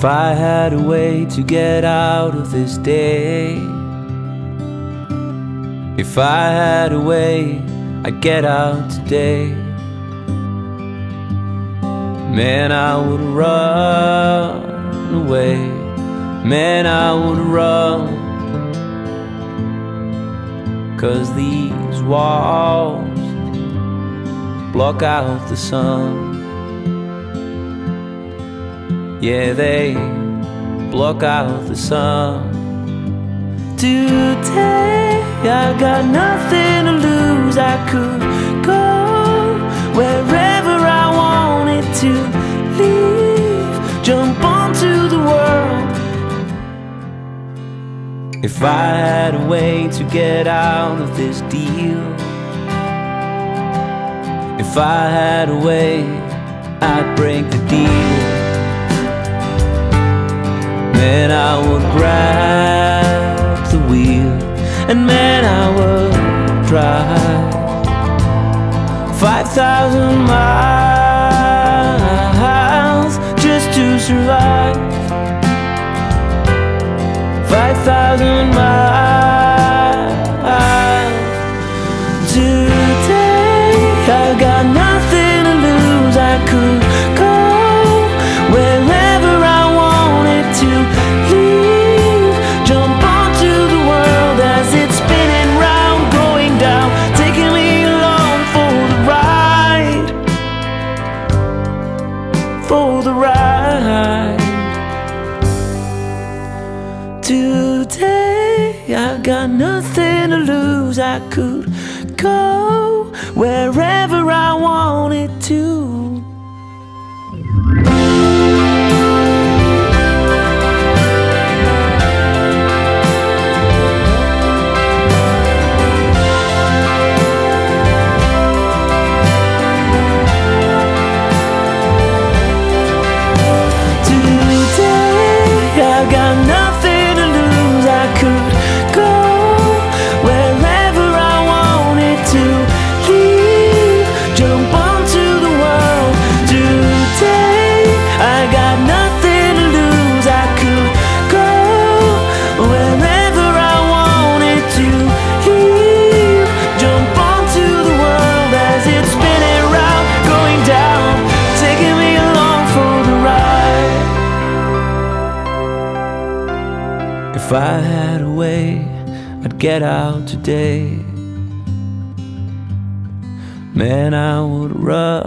If I had a way to get out of this day. If I had a way, I'd get out today. Man, I would run away. Man, I would run. Cause these walls block out the sun Yeah, they block out the sun. Today I got nothing to lose. I could go wherever I wanted to. Leave Jump onto the world. If I had a way to get out of this deal. If I had a way I'd break the deal Man, I would grab the wheel And man, I would drive Five thousand miles Just to survive. Five thousand miles Today. I got nothing to lose. I could go wherever I wanted to If I had a way, I'd get out today. Man, I would run